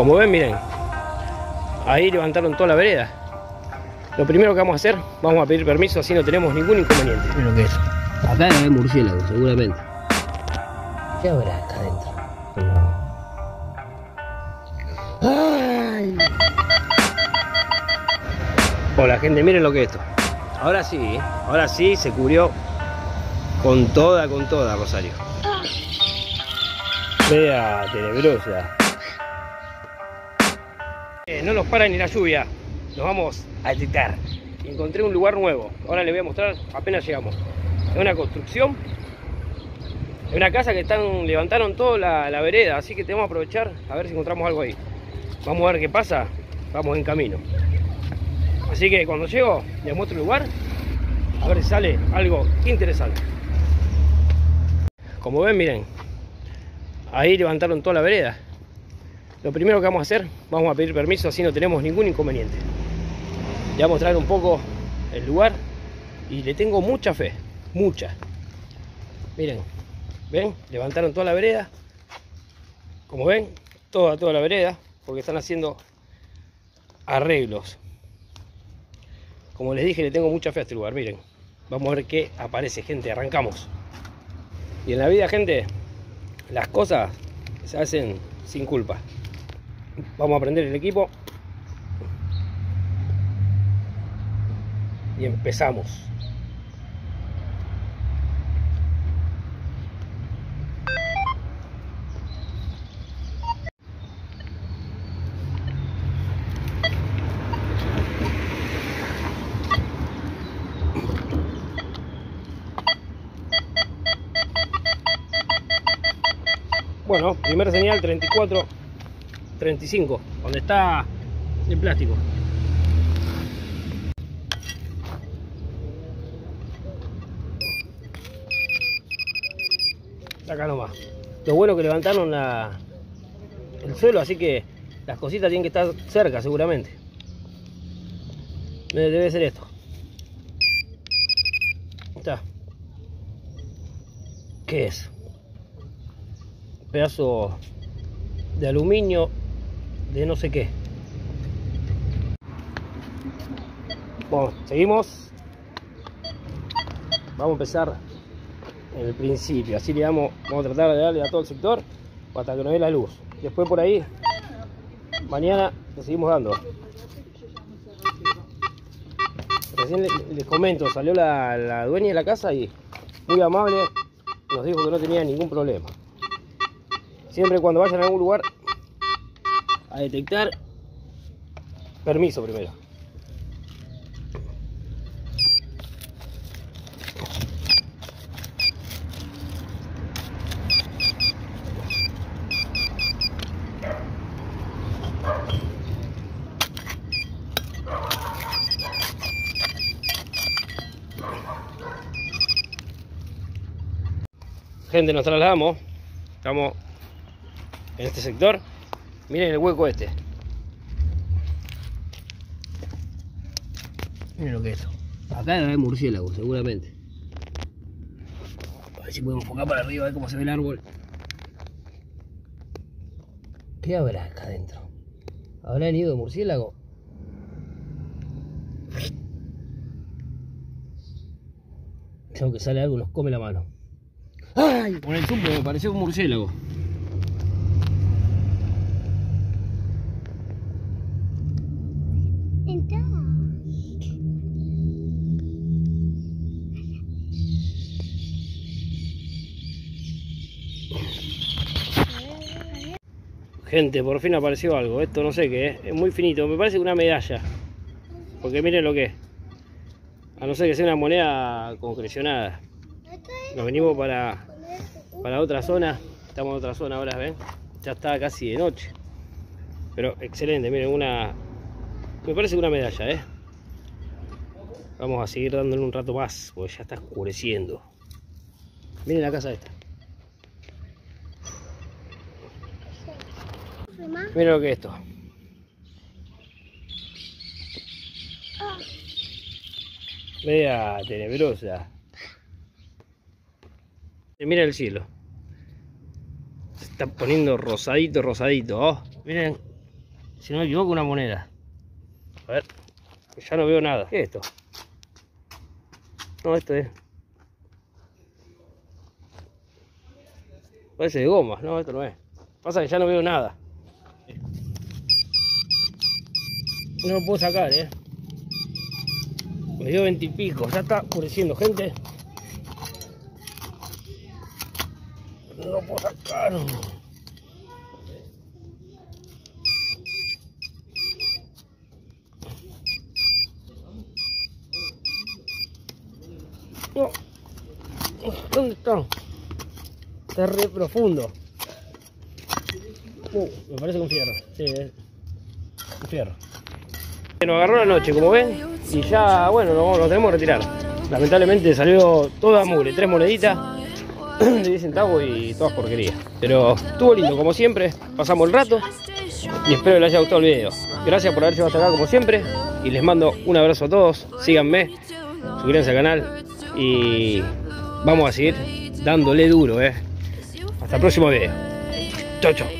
Como ven, miren, ahí levantaron toda la vereda. Lo primero que vamos a hacer, vamos a pedir permiso, así no tenemos ningún inconveniente. Miren lo que es. Acá debe haber murciélago, seguramente. ¿Qué habrá acá adentro? ¡Ay! Hola gente, miren lo que es esto. Ahora sí, ¿eh? ahora sí se cubrió con toda, con toda, Rosario. Vea, tenebrosa. Eh, no nos para ni la lluvia. Nos vamos a detectar. Encontré un lugar nuevo. Ahora les voy a mostrar apenas llegamos. Es una construcción. Es una casa que están levantaron toda la, la vereda, así que tenemos que aprovechar a ver si encontramos algo ahí. Vamos a ver qué pasa. Vamos en camino. Así que cuando llego, les muestro el lugar. A ver si sale algo interesante. Como ven, miren. Ahí levantaron toda la vereda. Lo primero que vamos a hacer, vamos a pedir permiso, así no tenemos ningún inconveniente. Le voy a mostrar un poco el lugar y le tengo mucha fe, mucha. Miren, ven, levantaron toda la vereda. Como ven, toda, toda la vereda, porque están haciendo arreglos. Como les dije, le tengo mucha fe a este lugar, miren. Vamos a ver qué aparece, gente, arrancamos. Y en la vida, gente, las cosas se hacen sin culpa. Vamos a prender el equipo. Y empezamos. Bueno, primer señal 34, 35, donde está el plástico. Acá nomás. Lo bueno que levantaron la, el suelo, así que las cositas tienen que estar cerca seguramente. Debe ser esto. Está. ¿Qué es? pedazo de aluminio de no sé qué. Bueno, seguimos. Vamos a empezar en el principio. Así le damos, vamos a tratar de darle a todo el sector hasta que nos dé la luz. Después por ahí, mañana le seguimos dando. Recién les, comento, salió la, la dueña de la casa y muy amable nos dijo que no tenía ningún problema. Siempre cuando vayan a algún lugar a detectar, permiso primero. Gente, nos trasladamos. Estamos en este sector. Miren el hueco este. Miren lo que es. Acá debe haber murciélago, seguramente. A ver si podemos enfocar para arriba, a ver cómo se ve el árbol. ¿Qué habrá acá adentro? ¿Habrá nido de murciélago? Creo que sale algo, nos come la mano. ¡Ay! Por el zoom me pareció un murciélago. Gente, por fin apareció algo. Esto no sé qué es. Es muy finito. Me parece una medalla. Porque miren lo que es. A no ser que sea una moneda concrecionada. Nos venimos para, para otra zona. Estamos en otra zona ahora, ¿ven? Ya está casi de noche. Pero excelente, miren, una... Me parece una medalla, ¿eh? Vamos a seguir dándole un rato más, porque ya está oscureciendo. Miren la casa esta. Mira lo que es esto. Vea, tenebrosa. Mira el cielo. Se está poniendo rosadito, rosadito. Oh, miren si no me equivoco, una moneda. A ver, ya no veo nada. ¿Qué es esto? No, esto es. Parece de goma, no, esto no es. Pasa que ya no veo nada. No lo puedo sacar, eh. Me dio veintipico, ya está oscureciendo, gente. No lo puedo sacar. No. ¿Dónde está? Está re profundo. Uh, me parece un fierro. Sí, es un fierro. Nos agarró la noche, como ven, y ya, bueno, nos, tenemos que retirar. Lamentablemente salió toda mugre, tres moneditas de 10 centavos y todas porquerías. Pero estuvo lindo, como siempre, pasamos el rato y espero que les haya gustado el video. Gracias por haber llegado hasta acá, como siempre, y les mando un abrazo a todos. Síganme, suscríbanse al canal y vamos a seguir dándole duro, eh. Hasta el próximo video. Chau, chau.